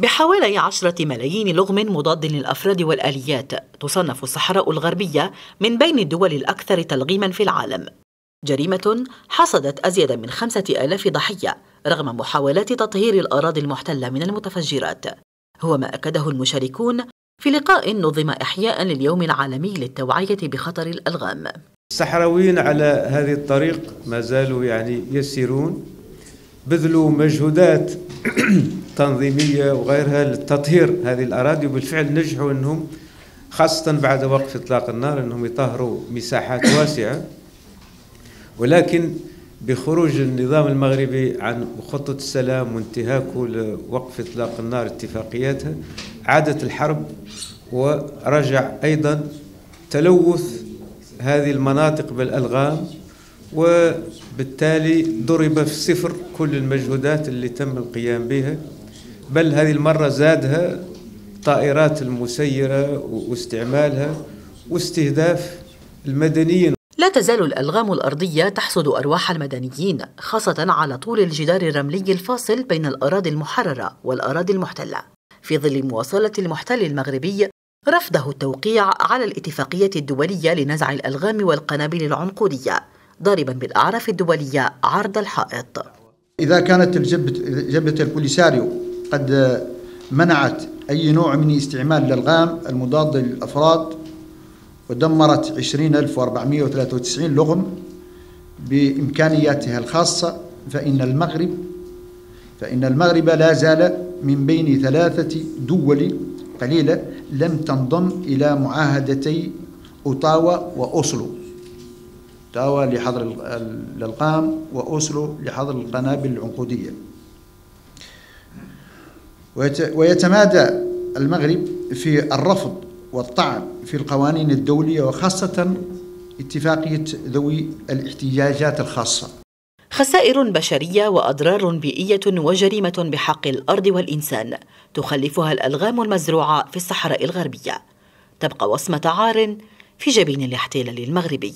بحوالي عشرة ملايين لغم مضاد للأفراد والآليات تصنف الصحراء الغربية من بين الدول الأكثر تلغيما في العالم. جريمة حصدت أزيد من خمسة آلاف ضحية رغم محاولات تطهير الأراضي المحتلة من المتفجرات. هو ما أكده المشاركون في لقاء نظم إحياء لليوم العالمي للتوعية بخطر الألغام. الصحراويين على هذه الطريق ما زالوا يعني يسيرون. بذلوا مجهودات تنظيمية وغيرها لتطهير هذه الأراضي وبالفعل نجحوا أنهم خاصة بعد وقف إطلاق النار أنهم يطهروا مساحات واسعة. ولكن بخروج النظام المغربي عن خطة السلام وانتهاكه لوقف إطلاق النار اتفاقياتها عادت الحرب ورجع أيضا تلوث هذه المناطق بالألغام وبالتالي ضرب في الصفر كل المجهودات اللي تم القيام بها. بل هذه المرة زادها طائرات المسيرة واستعمالها واستهداف المدنيين. لا تزال الألغام الأرضية تحصد أرواح المدنيين خاصة على طول الجدار الرملي الفاصل بين الأراضي المحررة والأراضي المحتلة. في ظل مواصلة المحتل المغربي رفضه التوقيع على الاتفاقية الدولية لنزع الألغام والقنابل العنقودية ضاربا بالأعراف الدولية عرض الحائط. إذا كانت جبهة البوليساريو قد منعت أي نوع من استعمال الألغام المضادة للأفراد ودمرت 20493 لغم بإمكانياتها الخاصة فإن المغرب فإن المغرب لا زال من بين ثلاثة دول قليلة لم تنضم إلى معاهدتي أوتاوا وأوسلو. تاوى لحظر الألقام وأوسلو لحظر القنابل العنقودية. ويتمادى المغرب في الرفض والطعن في القوانين الدولية وخاصة اتفاقية ذوي الاحتياجات الخاصة. خسائر بشرية وأضرار بيئية وجريمة بحق الأرض والإنسان تخلفها الألغام المزروعة في الصحراء الغربية. تبقى وصمة عار في جبين الاحتلال المغربي.